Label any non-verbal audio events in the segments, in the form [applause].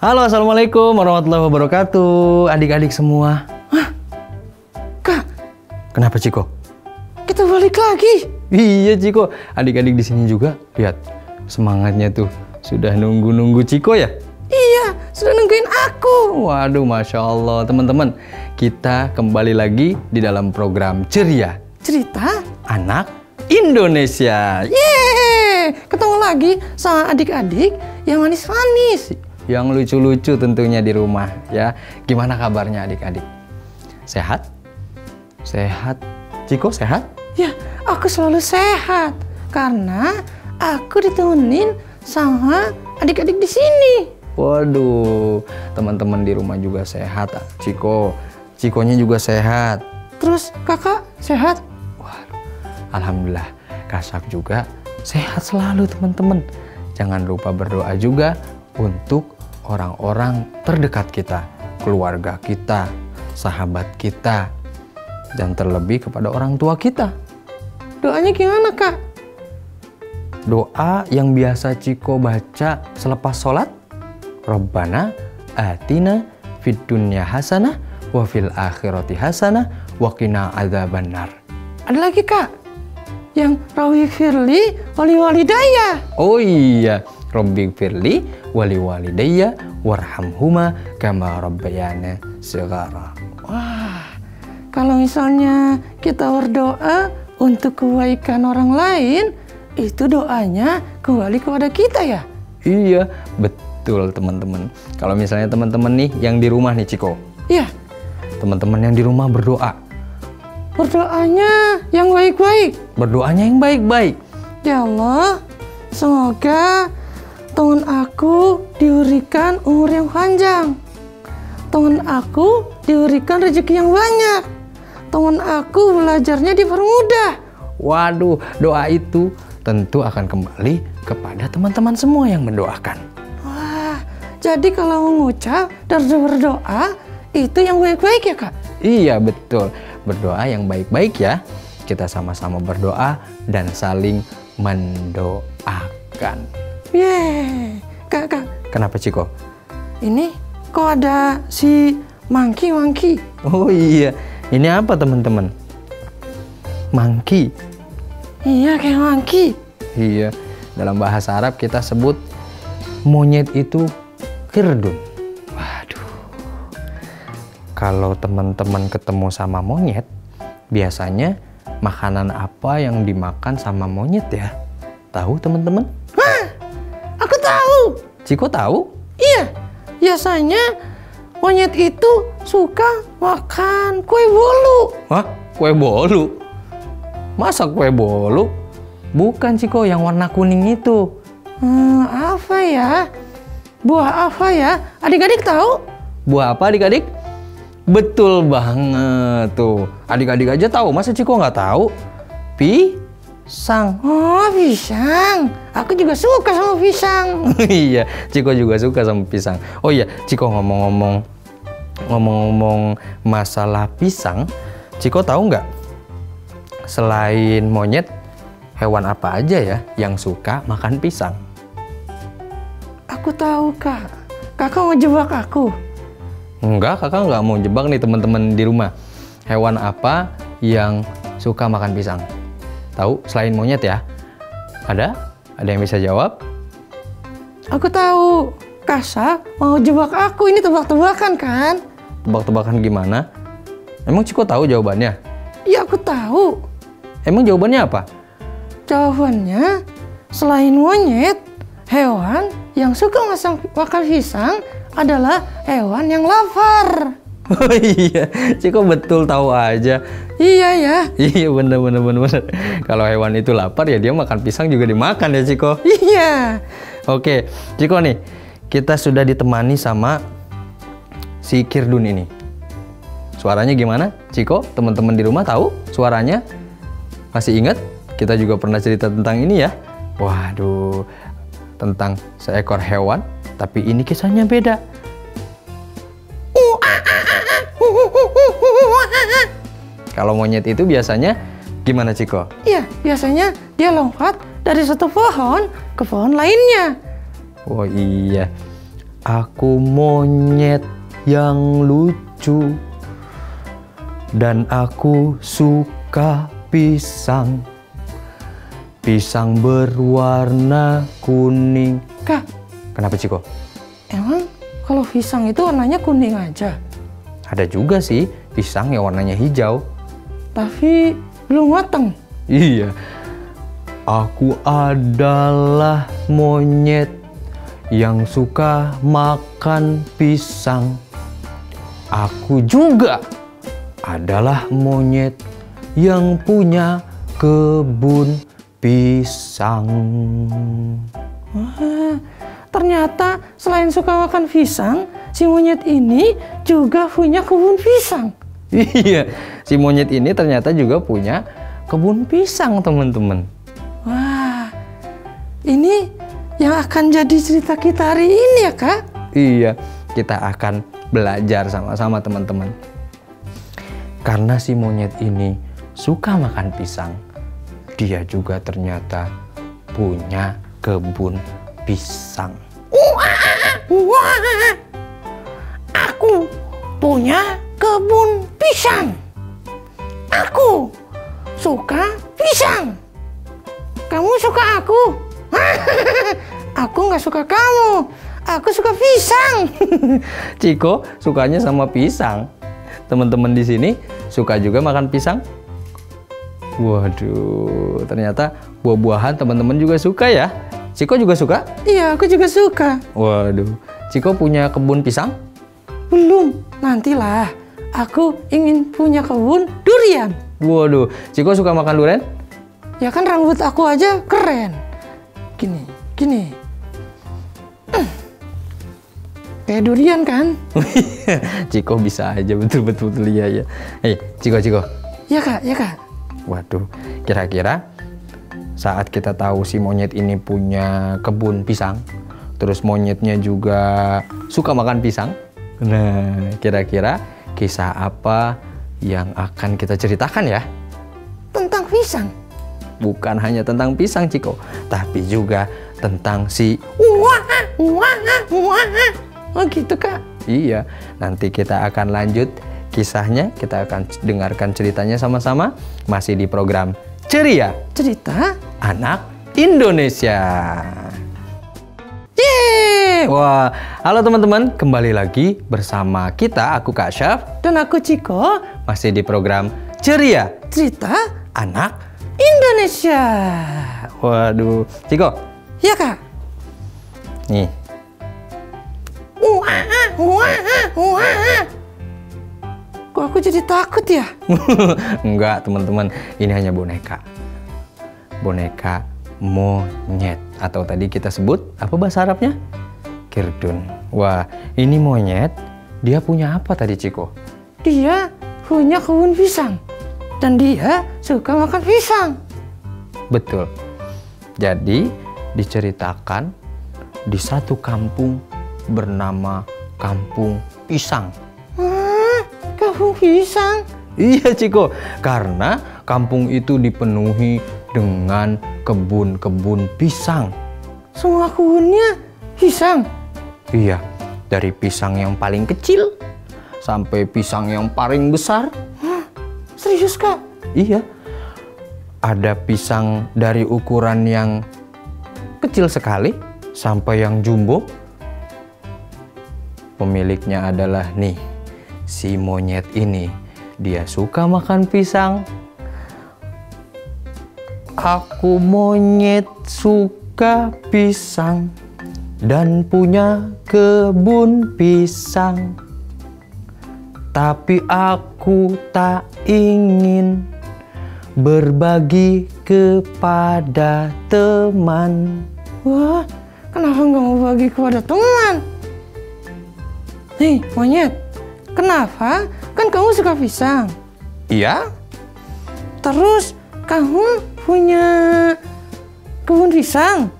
Halo, Assalamualaikum warahmatullahi wabarakatuh. Adik-adik semua. Hah? Kak, Kenapa, Ciko? kita balik lagi. Iya, Ciko. Adik-adik di sini juga. Lihat, semangatnya tuh. Sudah nunggu-nunggu Ciko ya? Iya, sudah nungguin aku. Waduh, Masya Allah. Teman-teman, kita kembali lagi di dalam program Ceria. Cerita? Anak Indonesia. Yeay, ketemu lagi sama adik-adik yang manis-manis. Yang lucu-lucu tentunya di rumah ya. Gimana kabarnya adik-adik? Sehat? Sehat? Ciko sehat? Ya, aku selalu sehat karena aku ditemenin sama adik-adik di sini. Waduh, teman-teman di rumah juga sehat. Ciko, Cikonya juga sehat. Terus kakak sehat? Waduh, Alhamdulillah, Kasak juga sehat selalu teman-teman. Jangan lupa berdoa juga untuk orang-orang terdekat kita, keluarga kita, sahabat kita, dan terlebih kepada orang tua kita. Doanya gimana kak? Doa yang biasa Ciko baca selepas sholat, Rabbana atina fid dunya hasanah wa fil akhirati hasanah wa qina adzabannar. Ada lagi kak? Yang rawi firli wali walidaya. Oh iya, Rabbi firli wali walidayya warhamhuma kama rabbayana segara. Wah, kalau misalnya kita berdoa untuk kebaikan orang lain, itu doanya kembali kepada kita ya? Iya, betul teman-teman. Kalau misalnya teman-teman nih yang di rumah nih Ciko, Iya, teman-teman yang di rumah berdoa, berdoanya yang baik-baik. berdoanya yang baik-baik. Ya Allah, semoga teman aku diberikan umur yang panjang. Teman aku diberikan rezeki yang banyak. Teman aku belajarnya dipermudah. Waduh, doa itu tentu akan kembali kepada teman-teman semua yang mendoakan. Wah, jadi kalau mengucap dan berdoa itu yang baik-baik ya kak? Iya, betul. Berdoa yang baik-baik ya. Kita sama-sama berdoa dan saling mendoakan. Yeay, kak kak, Kenapa Ciko? ini kok ada si Mangki Mangki? Oh iya, ini apa teman-teman? Mangki. Iya kayak Mangki. Iya, dalam bahasa Arab kita sebut monyet itu kirdun. Waduh. Kalau teman-teman ketemu sama monyet, biasanya makanan apa yang dimakan sama monyet ya? Tahu teman-teman? Hah. Ciko tahu? Iya, biasanya monyet itu suka makan kue bolu. Wah, kue bolu. Masa kue bolu? Bukan Ciko yang warna kuning itu. Hmm, apa ya? Buah apa ya? Adik-adik tahu? Buah apa adik-adik? Betul banget tuh. Adik-adik aja tahu, masa Ciko nggak tahu? Pisang. Oh, pisang. Aku juga suka sama pisang. [laughs] iya, Ciko juga suka sama pisang. Oh iya, Ciko ngomong-ngomong ngomong-ngomong masalah pisang, Ciko tahu nggak? Selain monyet, hewan apa aja ya yang suka makan pisang? Aku tahu, Kak. Kakak mau jebak aku. Enggak, kakak nggak mau jebak nih teman-teman di rumah. Hewan apa yang suka makan pisang? Tahu selain monyet ya? Ada? Ada yang bisa jawab? Aku tahu. Kasa mau jebak aku. Ini tebak-tebakan kan? Tebak-tebakan gimana? Emang Ciko tahu jawabannya? Iya, aku tahu. Emang jawabannya apa? Jawabannya, selain monyet, hewan yang suka makan pisang adalah hewan yang lapar. Oh iya, Ciko betul tahu aja. Iya ya, Iya bener bener bener bener. Kalau hewan itu lapar ya dia makan pisang juga dimakan ya Ciko. iya. Oke, Ciko nih, kita sudah ditemani sama si Kirdun ini. Suaranya gimana? Ciko, teman-teman di rumah tahu suaranya? Masih ingat? Kita juga pernah cerita tentang ini ya. Waduh, tentang seekor hewan, tapi ini kisahnya beda. Kalau monyet itu biasanya gimana Ciko? Iya, biasanya dia lompat dari satu pohon ke pohon lainnya. Oh iya. Aku monyet yang lucu dan aku suka pisang. Pisang berwarna kuning. Kak, Kenapa Ciko? emang kalau pisang itu warnanya kuning aja? Ada juga sih pisang yang warnanya hijau. Tapi belum matang. Iya. Aku adalah monyet yang suka makan pisang. Aku juga adalah monyet yang punya kebun pisang. Wah, ternyata selain suka makan pisang, si monyet ini juga punya kebun pisang. Iya, si monyet ini ternyata juga punya kebun pisang, teman-teman. Wah, ini yang akan jadi cerita kita hari ini ya kak? Iya, kita akan belajar sama-sama teman-teman. Karena si monyet ini suka makan pisang, dia juga ternyata punya kebun pisang. Wah, aku punya kebun pisang. Aku suka pisang. Kamu suka aku? [laughs] aku nggak suka kamu. Aku suka pisang. [laughs] Ciko sukanya sama pisang. Teman-teman di sini suka juga makan pisang? Waduh, ternyata buah-buahan teman-teman juga suka ya. Ciko juga suka? iya, aku juga suka. Waduh, Ciko punya kebun pisang? Belum, nantilah. Aku ingin punya kebun durian. Waduh, Ciko suka makan durian? Ya kan rambut aku aja keren. Gini, gini. [clears throat] Kayak durian kan? [laughs] Ciko bisa aja betul-betul iya ya. Hei, Ciko, Ciko. Ya kak, ya kak. Waduh, kira-kira saat kita tahu si monyet ini punya kebun pisang, terus monyetnya juga suka makan pisang. Nah, kira-kira kisah apa yang akan kita ceritakan ya? Tentang pisang. Bukan hanya tentang pisang, Ciko, tapi juga tentang si Wah, wah, wah. Oh gitu kak. Iya, nanti kita akan lanjut kisahnya, kita akan dengarkan ceritanya sama-sama masih di program Ceria Cerita? Anak Indonesia. Wah, halo teman-teman, kembali lagi bersama kita, aku Kak Syaf, Dan aku Ciko. masih di program Ceria Cerita Anak. Indonesia. Waduh, Ciko, Ya kak. nih, Wah, wah, wah. Kok aku jadi takut ya? [laughs] enggak teman-teman, ini hanya boneka. Boneka monyet atau tadi kita sebut apa bahasa Arabnya? Kirdun. Wah, ini monyet, dia punya apa tadi Ciko? Dia punya kebun pisang. Dan dia suka makan pisang. Betul. Jadi diceritakan di satu kampung bernama Kampung Pisang. Hah, kebun pisang? Iya Ciko, karena kampung itu dipenuhi dengan kebun-kebun pisang. Semua kebunnya pisang. Iya, dari pisang yang paling kecil sampai pisang yang paling besar. Serius kak? Iya. Ada pisang dari ukuran yang kecil sekali sampai yang jumbo. Pemiliknya adalah nih, si monyet ini. Dia suka makan pisang. Aku monyet suka pisang dan punya kebun pisang. Tapi aku tak ingin berbagi kepada teman. Wah, kenapa nggak mau bagi kepada teman? Hei, monyet. Kenapa? Kan kamu suka pisang. Iya? Terus kamu punya kebun pisang.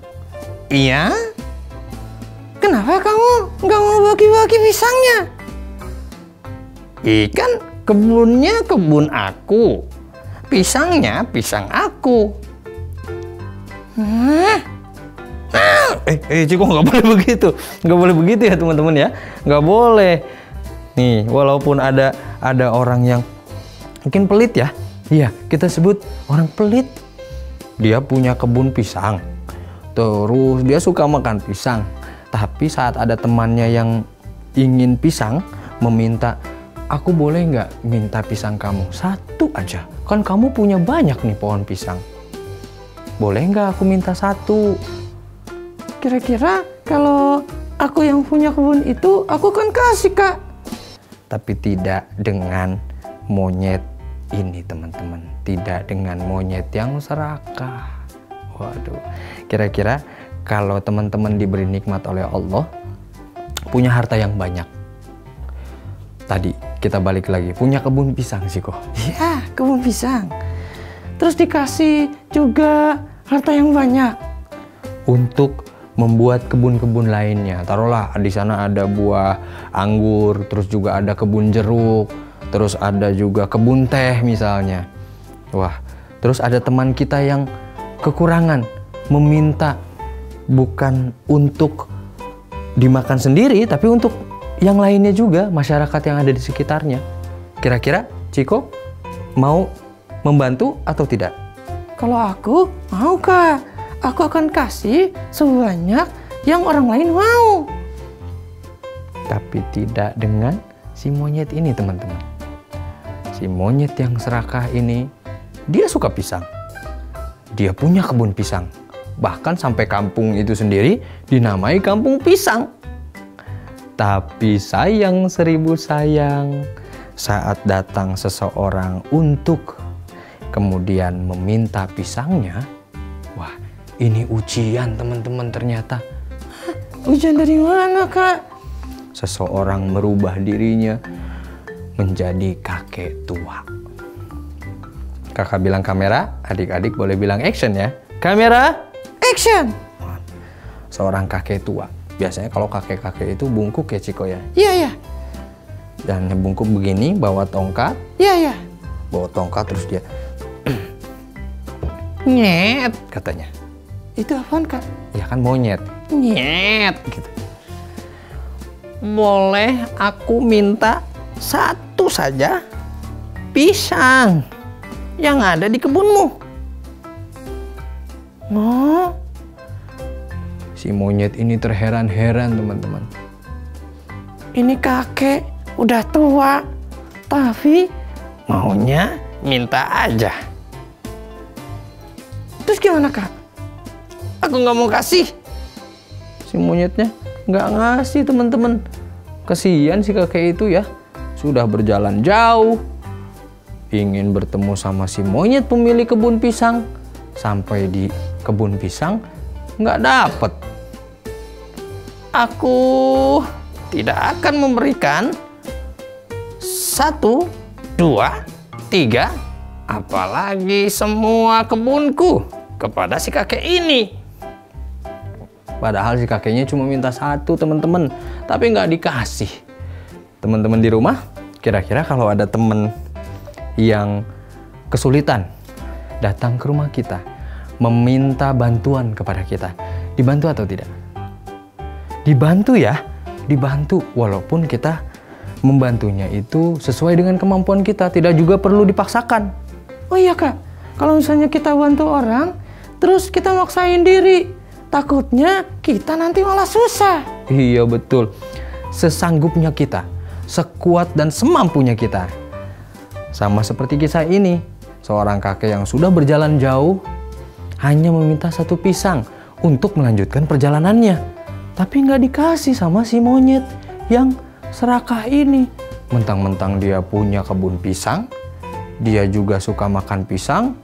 Iya? Kenapa kamu nggak mau bagi-bagi pisangnya? Ikan kebunnya kebun aku. Pisangnya pisang aku. Ah, Eh, eh Ciko nggak boleh begitu. Nggak boleh begitu ya teman-teman ya. Nggak boleh. Nih, walaupun ada ada orang yang mungkin pelit ya. Iya, kita sebut orang pelit. Dia punya kebun pisang. Terus dia suka makan pisang. Tapi saat ada temannya yang ingin pisang, meminta, aku boleh nggak minta pisang kamu? Satu aja. Kan kamu punya banyak nih pohon pisang. Boleh nggak aku minta satu? Kira-kira kalau aku yang punya kebun itu, aku kan kasih kak. Tapi tidak dengan monyet ini teman-teman. Tidak dengan monyet yang serakah. Waduh, kira-kira kalau teman-teman diberi nikmat oleh Allah, punya harta yang banyak. Tadi kita balik lagi, punya kebun pisang sih kok. [laughs] Iya, kebun pisang. Terus dikasih juga harta yang banyak. Untuk membuat kebun-kebun lainnya. Taruhlah di sana ada buah anggur, terus juga ada kebun jeruk, terus ada juga kebun teh misalnya. Wah, terus ada teman kita yang kekurangan, meminta bukan untuk dimakan sendiri, tapi untuk yang lainnya juga, masyarakat yang ada di sekitarnya. Kira-kira Ciko mau membantu atau tidak? Kalau aku mau kak, aku akan kasih sebanyak yang orang lain mau. Tapi tidak dengan si monyet ini teman-teman. Si monyet yang serakah ini, dia suka pisang dia punya kebun pisang. Bahkan sampai kampung itu sendiri dinamai kampung pisang. Tapi sayang seribu sayang saat datang seseorang untuk kemudian meminta pisangnya. Wah ini ujian teman-teman ternyata. Ujian dari mana kak? Seseorang merubah dirinya menjadi kakek tua. Kakak bilang kamera, adik-adik boleh bilang action ya. Kamera, action. Seorang kakek tua. Biasanya kalau kakek-kakek itu bungkuk ya Ciko ya. Iya, iya. Dan bungkuk begini, bawa tongkat. Iya, iya. Bawa tongkat terus dia [clears throat] nyet katanya. Itu apaan kak? Ya kan monyet. Nyet gitu. Boleh aku minta satu saja pisang yang ada di kebunmu. Oh, Si monyet ini terheran-heran teman-teman. ini kakek udah tua, tapi Maunya minta aja. terus gimana kak? Aku nggak mau kasih. Si monyetnya nggak ngasih teman-teman. Kesian si kakek itu ya. Sudah berjalan jauh. Ingin bertemu sama si monyet pemilik kebun pisang. Sampai di kebun pisang nggak dapet. Aku tidak akan memberikan satu, dua, tiga, apalagi semua kebunku kepada si kakek ini. Padahal si kakeknya cuma minta satu teman-teman, tapi nggak dikasih. Teman-teman di rumah, kira-kira kalau ada teman yang kesulitan datang ke rumah kita, meminta bantuan kepada kita, dibantu atau tidak? Dibantu ya, dibantu walaupun kita membantunya itu sesuai dengan kemampuan kita, tidak juga perlu dipaksakan. Oh iya kak, kalau misalnya kita bantu orang, terus kita maksain diri, takutnya kita nanti malah susah. Iya betul. Sesanggupnya kita, sekuat dan semampunya kita. Sama seperti kisah ini, seorang kakek yang sudah berjalan jauh hanya meminta satu pisang untuk melanjutkan perjalanannya. Tapi nggak dikasih sama si monyet yang serakah ini. Mentang-mentang dia punya kebun pisang, dia juga suka makan pisang.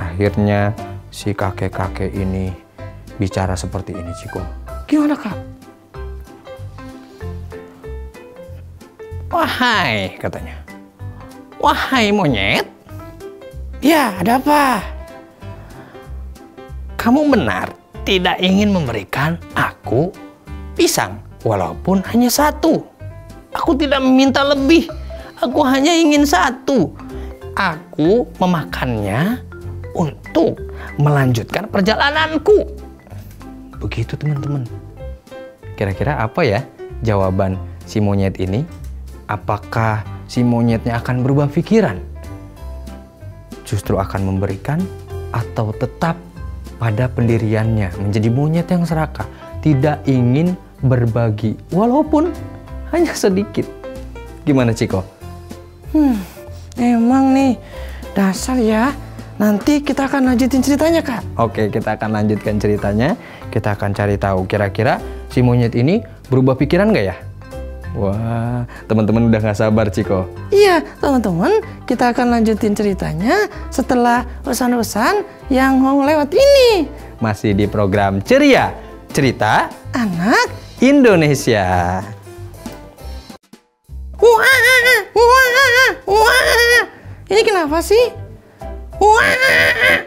Akhirnya si kakek-kakek ini bicara seperti ini, Ciko. Gimana kak? Wahai, katanya. Wahai monyet, Ya, ada apa? kamu benar tidak ingin memberikan aku pisang walaupun hanya satu. Aku tidak meminta lebih. Aku hanya ingin satu. Aku memakannya untuk melanjutkan perjalananku. Begitu teman-teman. Kira-kira apa ya jawaban si monyet ini? Apakah si monyetnya akan berubah pikiran? Justru akan memberikan atau tetap pada pendiriannya menjadi monyet yang serakah, tidak ingin berbagi walaupun hanya sedikit. Gimana Ciko? Hmm, emang nih dasar ya. Nanti kita akan lanjutin ceritanya kak. Oke, kita akan lanjutkan ceritanya. Kita akan cari tahu kira-kira si monyet ini berubah pikiran nggak ya? Wah, teman-teman udah nggak sabar Ciko. Iya, teman-teman, kita akan lanjutin ceritanya setelah pesan-pesan yang mau lewat ini. Masih di program Ceria, cerita Anak, Indonesia. wah, wah, wah. Ini kenapa sih? Wah.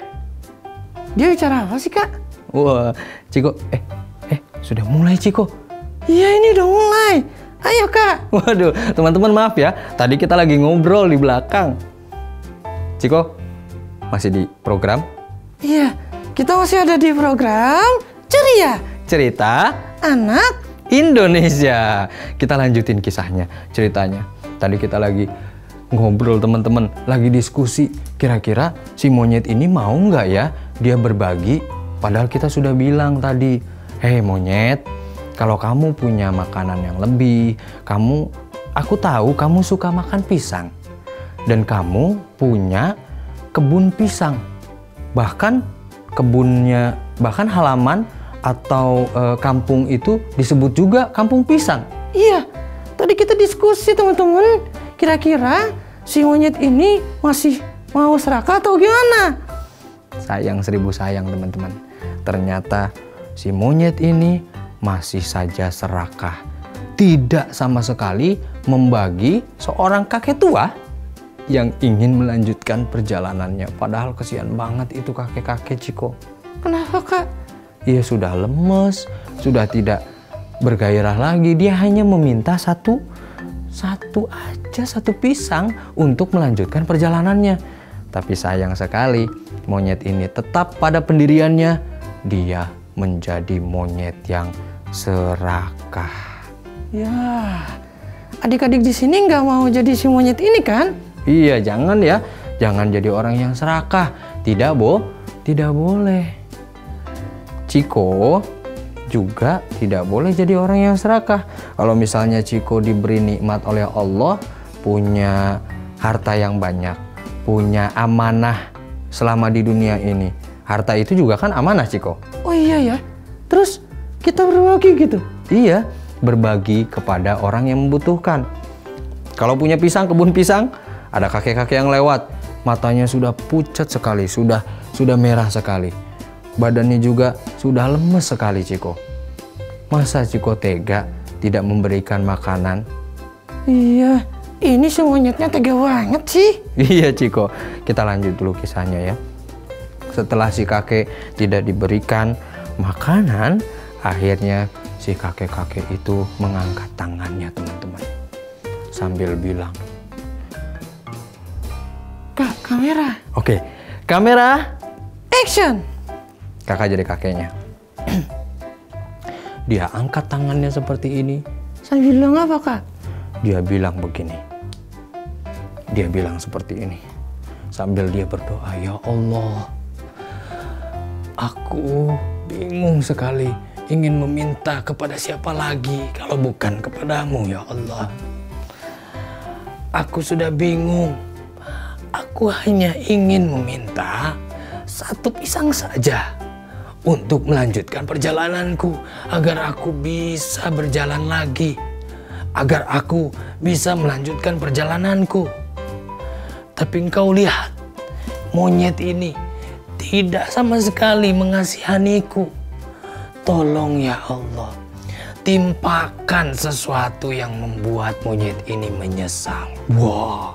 Dia bicara apa sih kak? Wah, Ciko, eh, eh, sudah mulai Ciko. Iya ini udah mulai. Ayo kak. Waduh, teman-teman maaf ya, tadi kita lagi ngobrol di belakang. Ciko, masih di program Iya, kita masih ada di program Ceria Cerita Anak Indonesia. Kita lanjutin kisahnya, ceritanya. Tadi kita lagi ngobrol teman-teman, lagi diskusi. Kira-kira si monyet ini mau nggak ya dia berbagi? Padahal kita sudah bilang tadi, hei monyet, kalau kamu punya makanan yang lebih, kamu, aku tahu kamu suka makan pisang. Dan kamu punya kebun pisang. Bahkan kebunnya, bahkan halaman atau eh, kampung itu disebut juga kampung pisang. Iya, tadi kita diskusi teman-teman. Kira-kira si monyet ini masih mau serakah atau gimana? Sayang seribu sayang teman-teman. Ternyata si monyet ini masih saja serakah. Tidak sama sekali membagi seorang kakek tua yang ingin melanjutkan perjalanannya. Padahal kesian banget itu kakek-kakek Ciko. Kenapa kak? Ia sudah lemes, sudah tidak bergairah lagi. Dia hanya meminta satu satu aja satu pisang untuk melanjutkan perjalanannya. Tapi sayang sekali, monyet ini tetap pada pendiriannya. Dia menjadi monyet yang serakah. Ya, adik-adik di sini nggak mau jadi si monyet ini kan? Iya, jangan ya. Jangan jadi orang yang serakah. Tidak, Bo. Tidak boleh. Ciko juga tidak boleh jadi orang yang serakah. Kalau misalnya Ciko diberi nikmat oleh Allah, punya harta yang banyak, punya amanah selama di dunia ini. Harta itu juga kan amanah, Ciko. Oh iya ya. Terus kita berbagi gitu. Iya, berbagi kepada orang yang membutuhkan. Kalau punya pisang, kebun pisang, ada kakek-kakek yang lewat, matanya sudah pucat sekali, sudah sudah merah sekali. Badannya juga sudah lemes sekali, Ciko. Masa Ciko tega tidak memberikan makanan? Iya, ini si monyetnya tega banget sih. Iya, Ciko. Kita lanjut dulu kisahnya ya. Setelah si kakek tidak diberikan makanan, akhirnya si kakek-kakek itu mengangkat tangannya, teman-teman. Sambil bilang, Kak, kamera. Oke, kamera. Action. Kakak jadi kakeknya. Dia angkat tangannya seperti ini. Sambil bilang apa kak? Dia bilang begini. Dia bilang seperti ini. Sambil dia berdoa, "Ya Allah, aku bingung sekali ingin meminta kepada siapa lagi kalau bukan kepadamu, ya Allah. Aku sudah bingung. Aku hanya ingin meminta satu pisang saja untuk melanjutkan perjalananku agar aku bisa berjalan lagi, agar aku bisa melanjutkan perjalananku. Tapi engkau lihat, monyet ini tidak sama sekali mengasihaniku. Tolong ya Allah, timpakan sesuatu yang membuat monyet ini menyesal. Wah,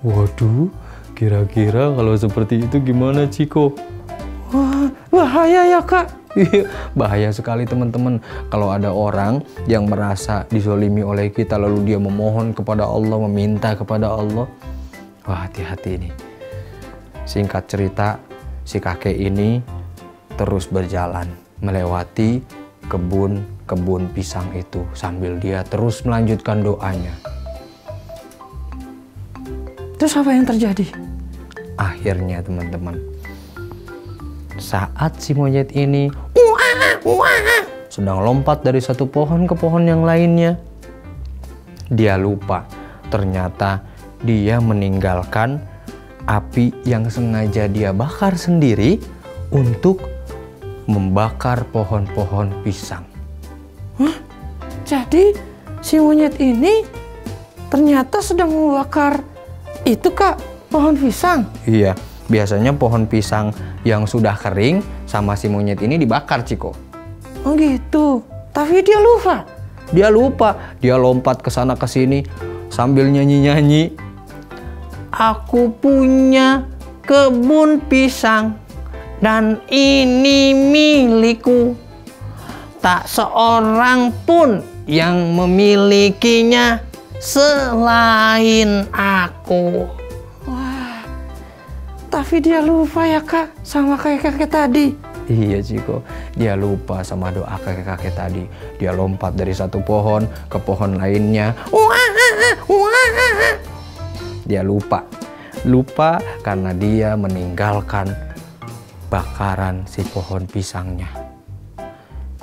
waduh, kira-kira kalau seperti itu gimana Ciko? Wah, bahaya ya kak. Iya, bahaya sekali teman-teman kalau ada orang yang merasa dizolimi oleh kita lalu dia memohon kepada Allah, meminta kepada Allah. Wah, hati-hati ini. Singkat cerita, si kakek ini terus berjalan melewati kebun-kebun pisang itu sambil dia terus melanjutkan doanya. Terus apa yang terjadi? Akhirnya teman-teman, saat si monyet ini sedang lompat dari satu pohon ke pohon yang lainnya, dia lupa ternyata dia meninggalkan api yang sengaja dia bakar sendiri untuk membakar pohon-pohon pisang. Hah? Jadi si monyet ini ternyata sedang membakar itu kak pohon pisang. Iya, biasanya pohon pisang yang sudah kering sama si monyet ini dibakar, Ciko. Oh gitu. Tapi dia lupa. Dia lupa, dia lompat ke sana ke sini sambil nyanyi-nyanyi. Aku punya kebun pisang dan ini milikku. Tak seorang pun yang memilikinya selain aku. Wah. Tapi dia lupa ya kak sama kakek-kakek tadi. Iya Ciko, dia lupa sama doa kakek-kakek tadi. Dia lompat dari satu pohon ke pohon lainnya. Dia lupa. Lupa karena dia meninggalkan bakaran si pohon pisangnya.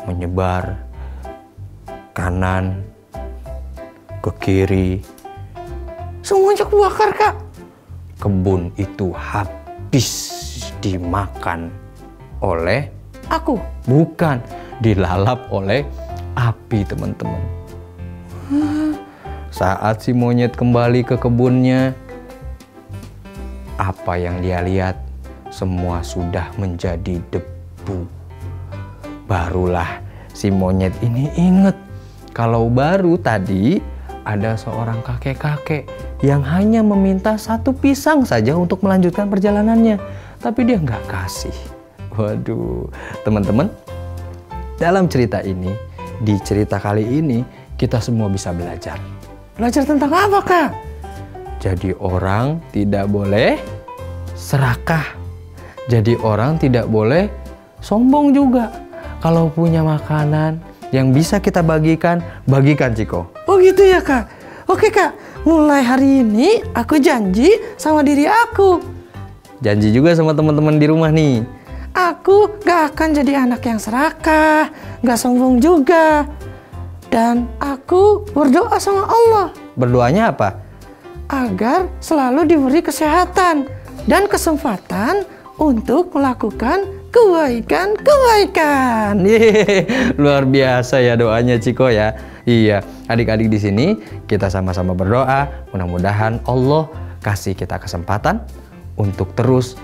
Menyebar kanan, ke kiri. Semuanya kebakar kak. Kebun itu habis dimakan oleh Aku. bukan dilalap oleh api teman-teman. Saat si monyet kembali ke kebunnya, apa yang dia lihat semua sudah menjadi debu. Barulah si monyet ini ingat kalau baru tadi ada seorang kakek-kakek yang hanya meminta satu pisang saja untuk melanjutkan perjalanannya. Tapi dia nggak kasih. Waduh, teman-teman, dalam cerita ini, di cerita kali ini, kita semua bisa belajar. Belajar tentang apa kak? Jadi orang tidak boleh serakah. Jadi orang tidak boleh sombong juga. Kalau punya makanan yang bisa kita bagikan, bagikan Ciko. Oh gitu ya kak. Oke kak, mulai hari ini aku janji sama diri aku. Janji juga sama teman-teman di rumah nih. Aku gak akan jadi anak yang serakah, gak sombong juga. Dan aku berdoa sama Allah Berdoanya apa? agar selalu diberi kesehatan dan kesempatan untuk melakukan kebaikan-kebaikan. Yeay, luar biasa ya doanya Ciko ya. Iya, adik-adik di sini kita sama-sama berdoa, mudah-mudahan Allah kasih kita kesempatan untuk terus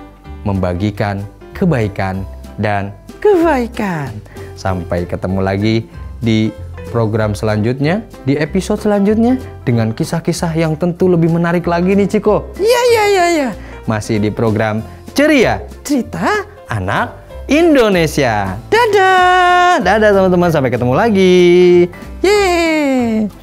membagikan kebaikan dan Kebaikan. sampai ketemu lagi di program selanjutnya, di episode selanjutnya dengan kisah-kisah yang tentu lebih menarik lagi nih Ciko. Iya, iya, iya, iya. Masih di program Ceria Cerita Anak Indonesia. dadah. Dadah teman-teman, sampai ketemu lagi. Yeay.